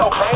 okay?